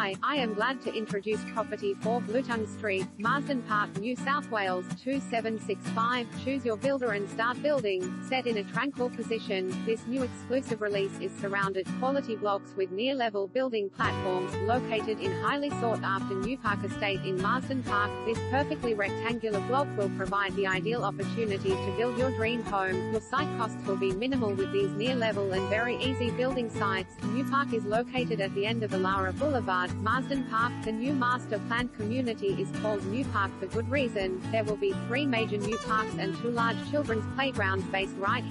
Hi, I am glad to introduce property 4 Bluetongue Street, Marsden Park, New South Wales 2765. Choose your builder and start building. Set in a tranquil position, this new exclusive release is surrounded quality blocks with near-level building platforms, located in highly sought-after New Park Estate in Marsden Park. This perfectly rectangular block will provide the ideal opportunity to build your dream home. Your site costs will be minimal with these near-level and very easy building sites. New Park is located at the end of Elara Boulevard, Marsden Park. The new master planned community is called New Park for good reason. There will be three major new parks and two large children's playgrounds based right here